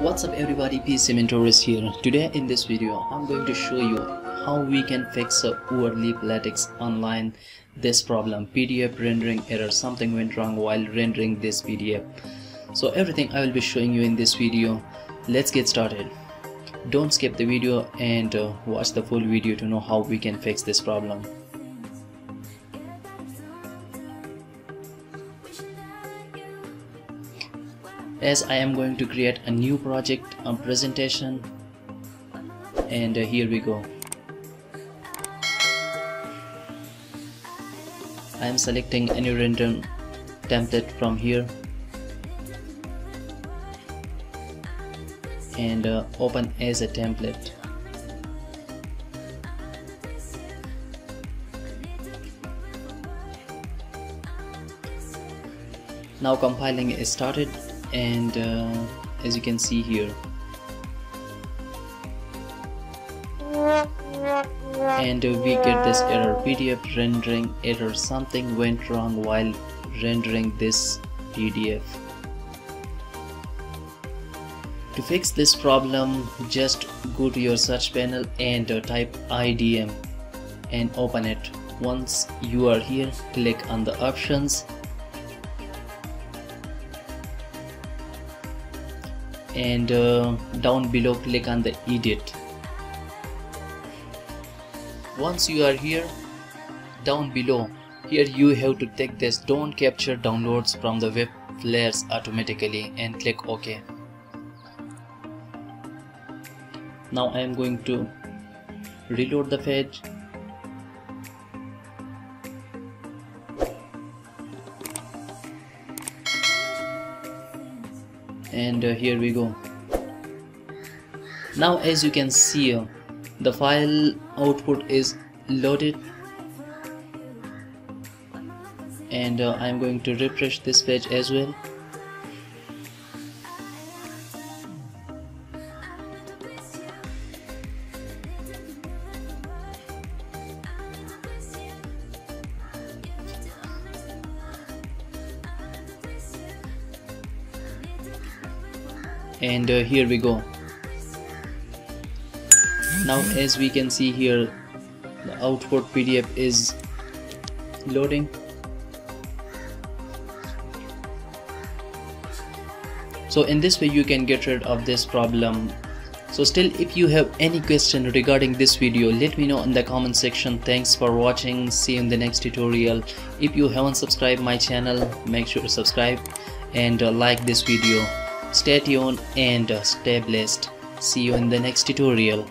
What's up everybody, PC Mentors here. Today in this video, I'm going to show you how we can fix a poor leap latex online. This problem PDF rendering error something went wrong while rendering this PDF so everything I will be showing you in this video. Let's get started. Don't skip the video and uh, watch the full video to know how we can fix this problem as I am going to create a new project on presentation and uh, here we go. I am selecting any random template from here and uh, open as a template. Now compiling is started and uh, as you can see here. And uh, we get this error pdf rendering error. Something went wrong while rendering this pdf to fix this problem just go to your search panel and uh, type idm and open it. Once you are here click on the options and uh, down below click on the edit. Once you are here down below here you have to take this don't capture downloads from the web players automatically and click ok. Now I am going to reload the page and uh, here we go. Now as you can see uh, the file output is loaded. And uh, I'm going to refresh this page as well and uh, here we go. Now as we can see here the output PDF is loading. So in this way you can get rid of this problem. So still if you have any question regarding this video let me know in the comment section. Thanks for watching. See you in the next tutorial. If you haven't subscribed my channel make sure to subscribe and uh, like this video stay tuned and uh, stay blessed. See you in the next tutorial